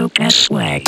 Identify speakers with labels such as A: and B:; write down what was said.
A: Lucas Way.